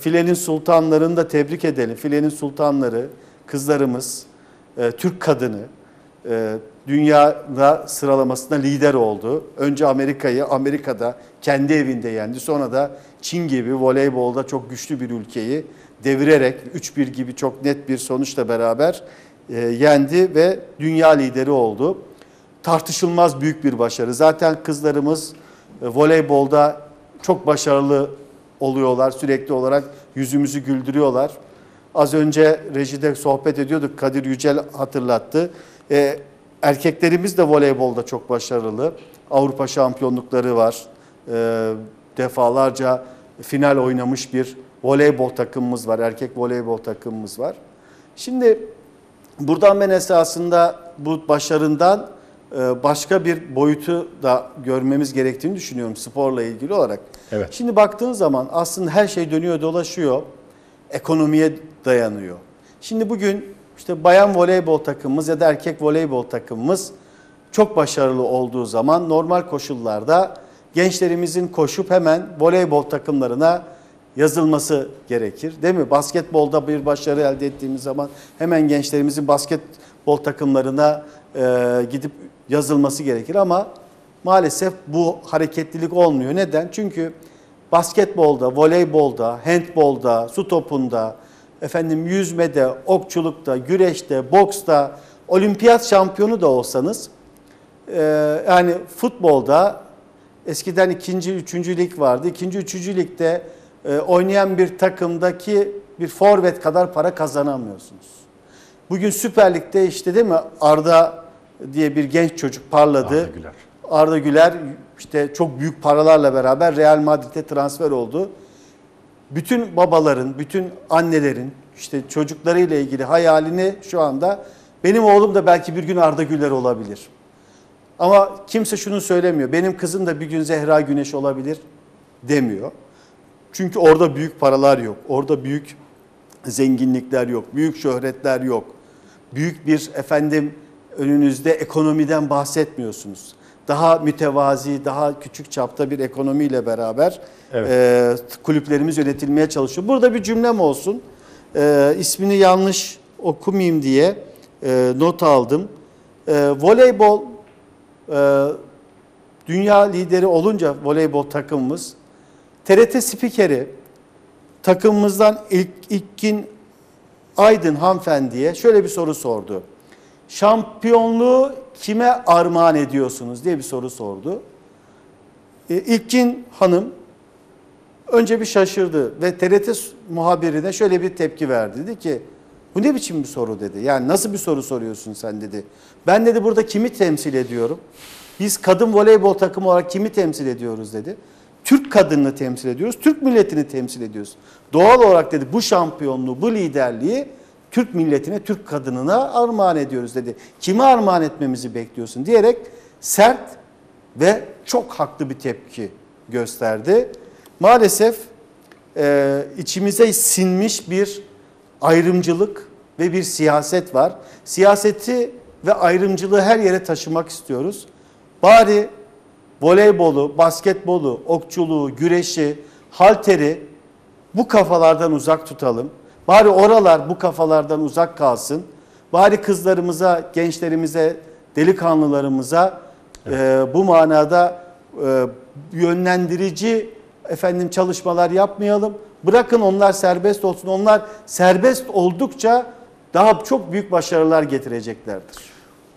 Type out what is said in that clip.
filenin sultanlarını da tebrik edelim. Filenin sultanları, kızlarımız, e, Türk kadını e, dünyada sıralamasında lider oldu. Önce Amerika'yı Amerika'da kendi evinde yendi. Sonra da Çin gibi voleybolda çok güçlü bir ülkeyi devirerek 3-1 gibi çok net bir sonuçla beraber e, yendi ve dünya lideri oldu. Tartışılmaz büyük bir başarı. Zaten kızlarımız e, voleybolda çok başarılı oluyorlar. Sürekli olarak yüzümüzü güldürüyorlar. Az önce rejide sohbet ediyorduk. Kadir Yücel hatırlattı. E, erkeklerimiz de voleybolda çok başarılı. Avrupa şampiyonlukları var. E, defalarca final oynamış bir voleybol takımımız var. Erkek voleybol takımımız var. Şimdi buradan ben esasında bu başarından başka bir boyutu da görmemiz gerektiğini düşünüyorum sporla ilgili olarak. Evet. Şimdi baktığın zaman aslında her şey dönüyor dolaşıyor. Ekonomiye dayanıyor. Şimdi bugün işte bayan voleybol takımımız ya da erkek voleybol takımımız çok başarılı olduğu zaman normal koşullarda gençlerimizin koşup hemen voleybol takımlarına yazılması gerekir. Değil mi? Basketbolda bir başarı elde ettiğimiz zaman hemen gençlerimizin basketbol takımlarına e, gidip yazılması gerekir ama maalesef bu hareketlilik olmuyor. Neden? Çünkü basketbolda, voleybolda, handbolda, su topunda, efendim yüzmede, okçulukta, güreşte, boksta, olimpiyat şampiyonu da olsanız e, yani futbolda eskiden ikinci, üçüncü lig vardı. İkinci, üçüncü ligde e, oynayan bir takımdaki bir forvet kadar para kazanamıyorsunuz. Bugün Süper Lig'de işte değil mi Arda diye bir genç çocuk parladı. Arda Güler. Arda Güler işte çok büyük paralarla beraber Real Madrid'e transfer oldu. Bütün babaların, bütün annelerin işte çocuklarıyla ilgili hayalini şu anda benim oğlum da belki bir gün Arda Güler olabilir. Ama kimse şunu söylemiyor. Benim kızım da bir gün Zehra Güneş olabilir demiyor. Çünkü orada büyük paralar yok. Orada büyük zenginlikler yok. Büyük şöhretler yok. Büyük bir efendim önünüzde ekonomiden bahsetmiyorsunuz. Daha mütevazi, daha küçük çapta bir ekonomiyle beraber Evet. e, kulüplerimiz yönetilmeye çalışıyor. Burada bir cümlem olsun. E, ismini yanlış okumayayım diye e, not aldım. E, voleybol e, dünya lideri olunca voleybol takımımız TRT spikeri takımımızdan ilk İlkin Aydın hanımefendiye şöyle bir soru sordu. Şampiyonluğu kime armağan ediyorsunuz diye bir soru sordu. E, İlkin Hanım önce bir şaşırdı ve TRT muhabirine şöyle bir tepki verdi. Dedi ki bu ne biçim bir soru dedi. Yani nasıl bir soru soruyorsun sen dedi. Ben dedi burada kimi temsil ediyorum? Biz kadın voleybol takımı olarak kimi temsil ediyoruz dedi. Türk kadınını temsil ediyoruz, Türk milletini temsil ediyoruz. Doğal olarak dedi bu şampiyonluğu, bu liderliği Türk milletine, Türk kadınına armağan ediyoruz dedi. Kime armağan etmemizi bekliyorsun diyerek sert ve çok haklı bir tepki gösterdi. Maalesef e, içimize sinmiş bir ayrımcılık ve bir siyaset var. Siyaseti ve ayrımcılığı her yere taşımak istiyoruz. Bari voleybolu, basketbolu, okçuluğu, güreşi, halteri bu kafalardan uzak tutalım. Bari oralar bu kafalardan uzak kalsın. Bari kızlarımıza, gençlerimize, delikanlılarımıza e, bu manada e, yönlendirici efendim çalışmalar yapmayalım. Bırakın onlar serbest olsun. Onlar serbest oldukça daha çok büyük başarılar getireceklerdir.